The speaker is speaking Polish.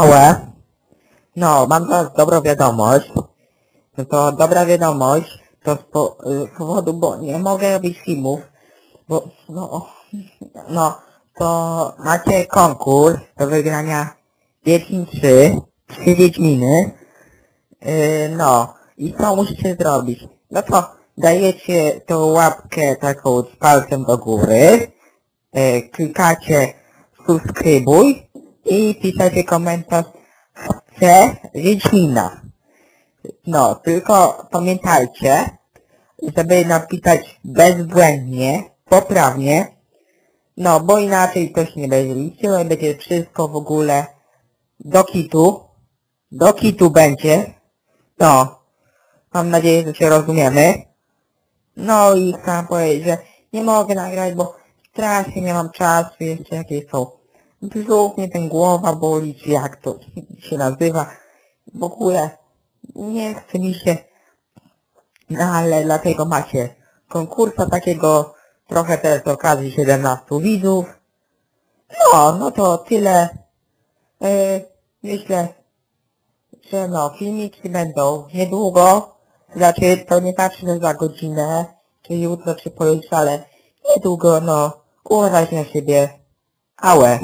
Ale, no, mam teraz dobrą wiadomość. No to dobra wiadomość, to z po, y, powodu, bo nie mogę robić filmów, bo, no, no, to macie konkurs do wygrania Wiedźmin 3, 3 Wiedźminy, yy, no, i co musicie zrobić? No to dajecie tą łapkę taką z palcem do góry, yy, klikacie subskrybuj i piszecie komentarz chcę Wiedźmina. No, tylko pamiętajcie, żeby napisać bezbłędnie, poprawnie, no, bo inaczej się nie będzie liczyło i będzie wszystko w ogóle do kitu, do kitu będzie, no, mam nadzieję, że się rozumiemy. No i chciałem powiedzieć, że nie mogę nagrać, bo strasznie nie mam czasu, jeszcze jakieś są brzuch, ten głowa boli, czy jak to się nazywa. W ogóle nie chce mi się, no ale dlatego macie konkursa takiego, trochę też z okazji 17 widzów. No, no to tyle. Yy, myślę, że no, filmiki będą niedługo. Znaczy, to nie że za godzinę, czy jutro, czy pojutrze, ale niedługo, no, uważajcie na siebie. Ałe.